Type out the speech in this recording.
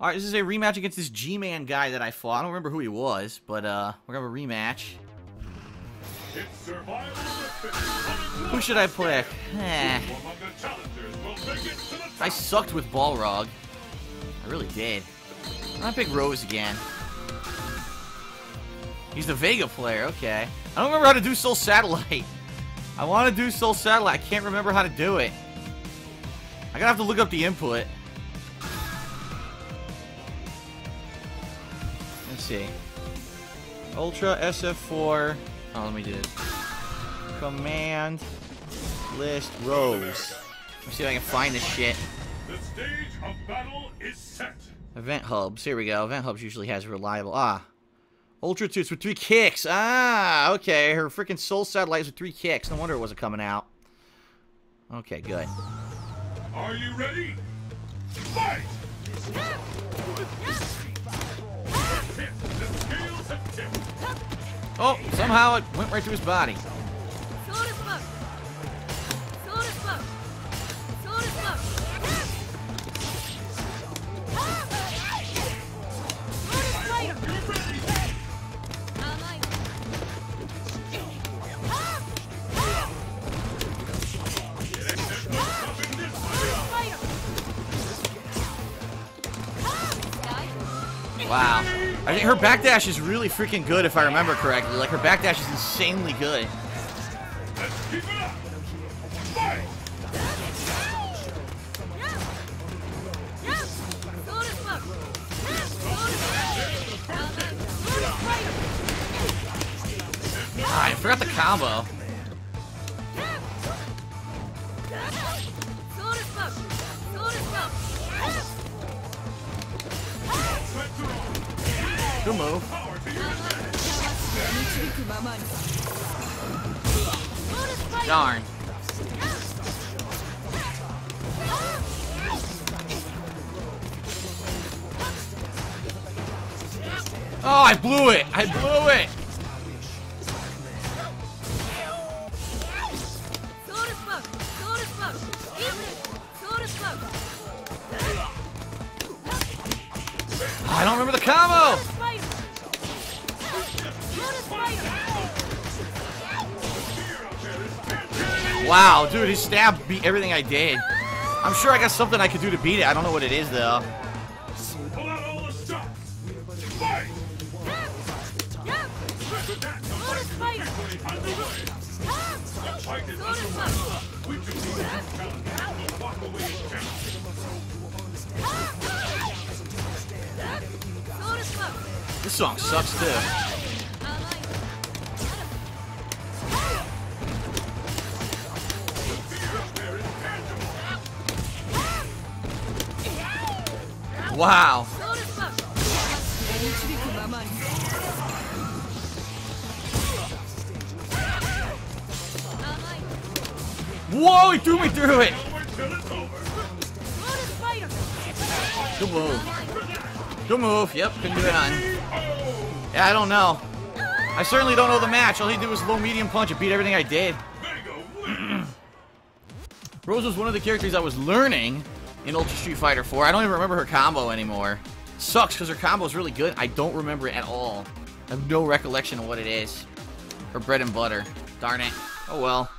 Alright, this is a rematch against this G-Man guy that I fought. I don't remember who he was, but uh, we're gonna have a rematch. Who should I pick? Eh. I sucked with Balrog. I really did. I'm gonna pick Rose again. He's the Vega player, okay. I don't remember how to do Soul Satellite. I want to do Soul Satellite. I can't remember how to do it. I'm gonna have to look up the input. See. Ultra SF4. Oh, let me do this. Command list Rose. Let me see if I can find this shit. The stage of battle is set. Event hubs. Here we go. Event hubs usually has reliable. Ah. Ultra Toots with three kicks. Ah, okay. Her freaking Soul Satellites with three kicks. No wonder it wasn't coming out. Okay, good. Are you ready? Fight! Oh, somehow it went right through his body. Wow. I think her backdash is really freaking good if I remember correctly. Like her backdash is insanely good. Ah, I forgot the combo. Move. Darn. Oh, I blew it! I blew it! I don't remember the combo! Wow, dude, his stab beat everything I did. I'm sure I got something I could do to beat it. I don't know what it is, though. This song sucks, the Wow. Whoa, he threw me through it! Good move. Good move. Yep, couldn't do it on. Yeah, I don't know. I certainly don't know the match. All he did was low medium punch. It beat everything I did. Rose was one of the characters I was learning in Ultra Street Fighter 4. I don't even remember her combo anymore. Sucks because her combo is really good. I don't remember it at all. I have no recollection of what it is. Her bread and butter. Darn it. Oh well.